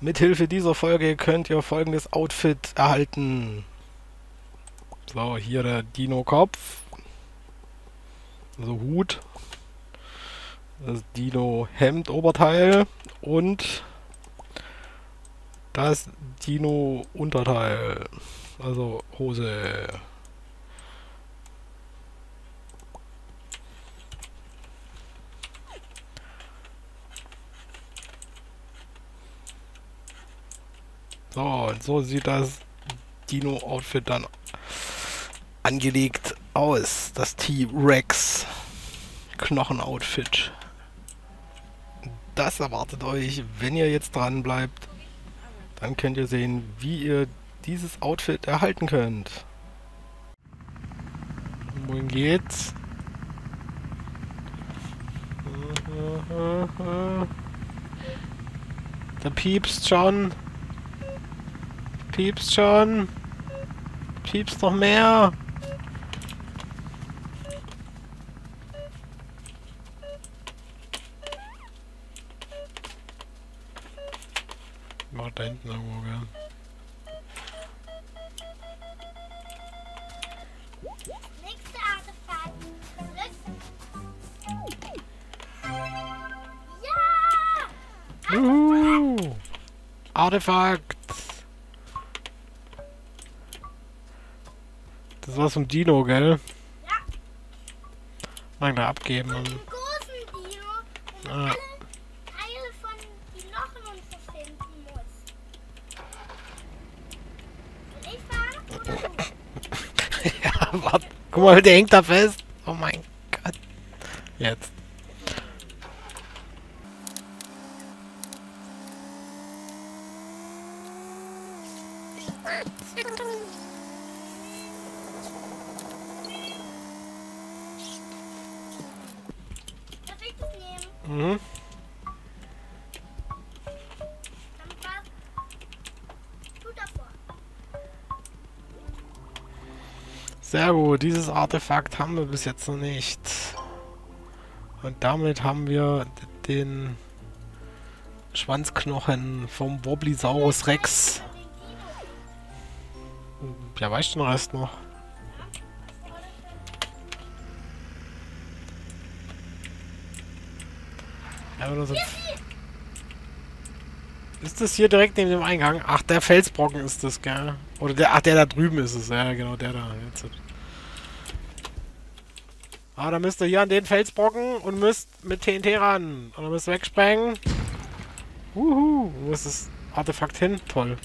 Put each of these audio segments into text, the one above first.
Mithilfe dieser Folge könnt ihr folgendes Outfit erhalten. So, hier der Dino-Kopf. Also Hut. Das Dino-Hemd, Oberteil. Und das Dino-Unterteil. Also Hose. So, so sieht das Dino-Outfit dann angelegt aus. Das T-Rex Knochen-Outfit. Das erwartet euch, wenn ihr jetzt dran bleibt. Dann könnt ihr sehen, wie ihr dieses Outfit erhalten könnt. Wohin geht's? Da piepst schon. Piepst schon. Piepst noch mehr. War da hinten irgendwo, gell? Artefakt. Das war so ein Dino, gell? Ja. Mal gleich abgeben. Und, großen Dino, der Ah. alle Teile von Knochen und so finden muss. Soll ich fahren oder du? ja, warte. Guck mal, der hängt da fest. Oh mein Gott. Jetzt. Darf ich das nehmen? Mhm. Sehr gut. Dieses Artefakt haben wir bis jetzt noch nicht. Und damit haben wir den Schwanzknochen vom Wobblysaurus Rex. Ja, weißt du den Rest noch? Ja, oder so. Ist das hier direkt neben dem Eingang? Ach, der Felsbrocken ist das, gell? Oder der, ach, der da drüben ist es. Ja, genau, der da. Jetzt. Ah, da müsst ihr hier an den Felsbrocken und müsst mit TNT ran. Und dann müsst ihr wegsprengen. Uhu, wo ist das Artefakt hin? Toll.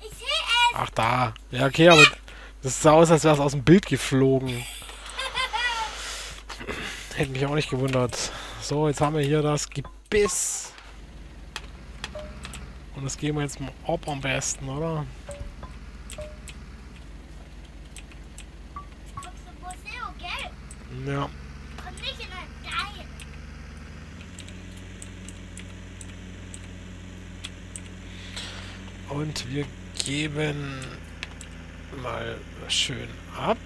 Ich sehe es. Ach, da. Ja, okay, aber das sah aus, als wäre es aus dem Bild geflogen. Hätte mich auch nicht gewundert. So, jetzt haben wir hier das Gebiss. Und das geben wir jetzt mal ob am besten, oder? Ja. Komm nicht in ein Geil. Und wir geben mal schön ab.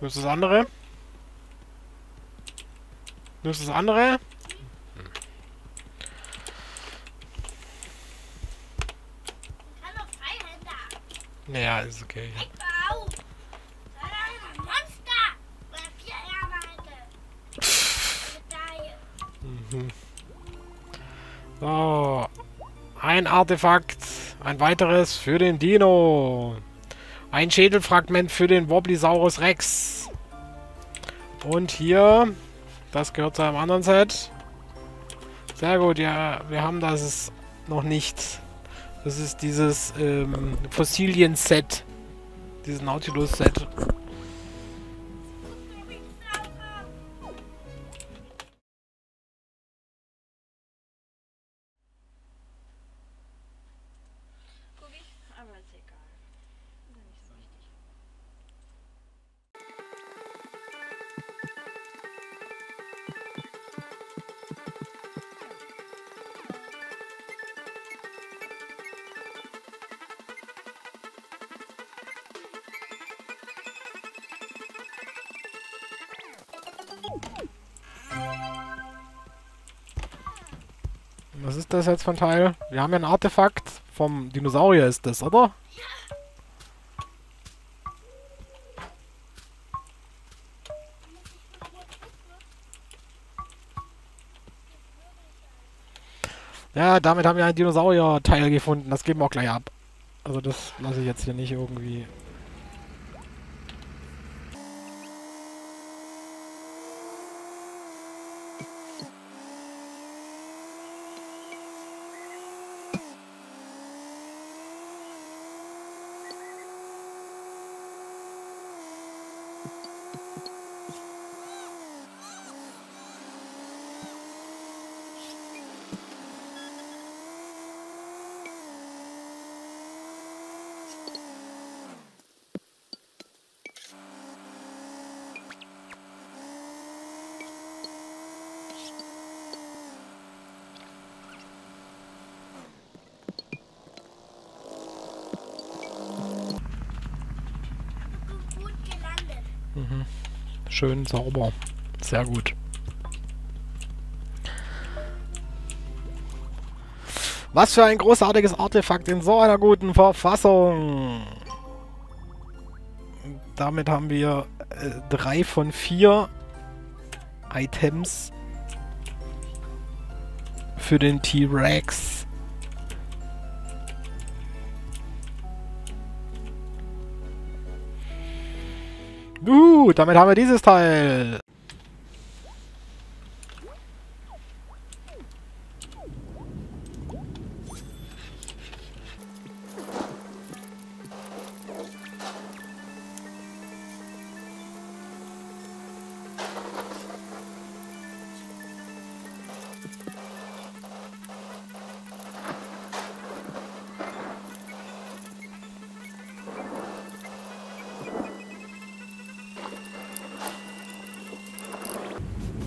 Nimmst du das andere? Nimmst du das andere? Freihänder. Naja, ist okay. Hey, hör auf. Das ist ein Monster. Oder vier Ärmel Medaille. So. Ein Artefakt. Ein weiteres für den Dino. Ein Schädelfragment für den Wobblysaurus Rex. Und hier. Das gehört zu einem anderen Set. Sehr gut, ja. Wir haben das noch nicht. Das ist dieses ähm, Fossilien-Set. Dieses Nautilus-Set. Was ist das jetzt für ein Teil? Wir haben ja ein Artefakt. Vom Dinosaurier ist das, oder? Ja, damit haben wir ein Dinosaurier-Teil gefunden. Das geben wir auch gleich ab. Also das lasse ich jetzt hier nicht irgendwie... Schön sauber. Sehr gut. Was für ein großartiges Artefakt in so einer guten Verfassung. Damit haben wir äh, drei von vier Items für den T-Rex. Gut, damit haben wir dieses Teil.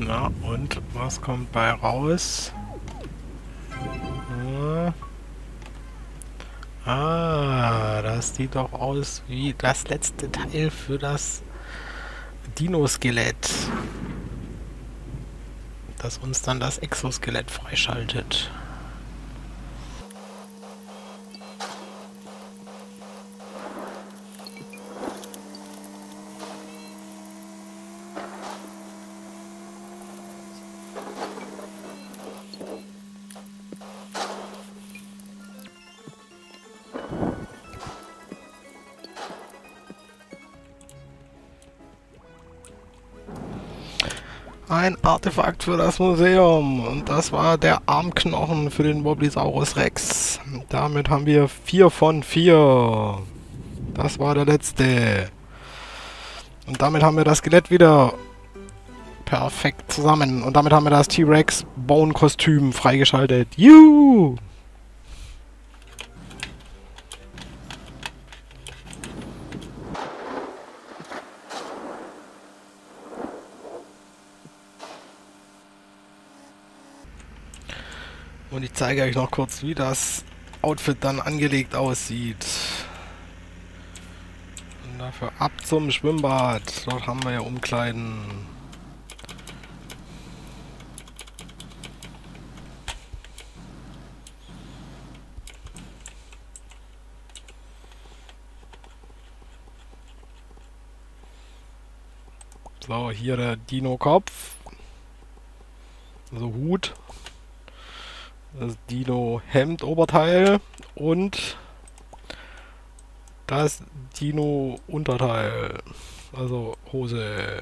Na, und was kommt bei raus? Äh. Ah, das sieht doch aus wie das letzte Teil für das Dino-Skelett. Das uns dann das Exoskelett freischaltet. Ein Artefakt für das Museum. Und das war der Armknochen für den Wobblysaurus Rex. Damit haben wir vier von vier. Das war der letzte. Und damit haben wir das Skelett wieder perfekt zusammen. Und damit haben wir das T-Rex Bone-Kostüm freigeschaltet. Juhu! Und ich zeige euch noch kurz, wie das Outfit dann angelegt aussieht. Und dafür ab zum Schwimmbad. Dort haben wir ja Umkleiden. So, hier der Dino-Kopf. Also Hut das Dino-Hemd, Oberteil und das Dino-Unterteil, also Hose.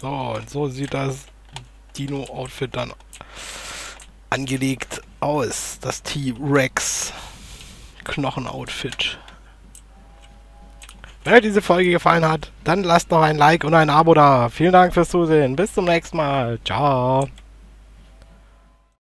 So, und so sieht das Dino-Outfit dann angelegt aus. Das T-Rex Knochen-Outfit. Wenn euch diese Folge gefallen hat, dann lasst noch ein Like und ein Abo da. Vielen Dank fürs Zusehen. Bis zum nächsten Mal. Ciao.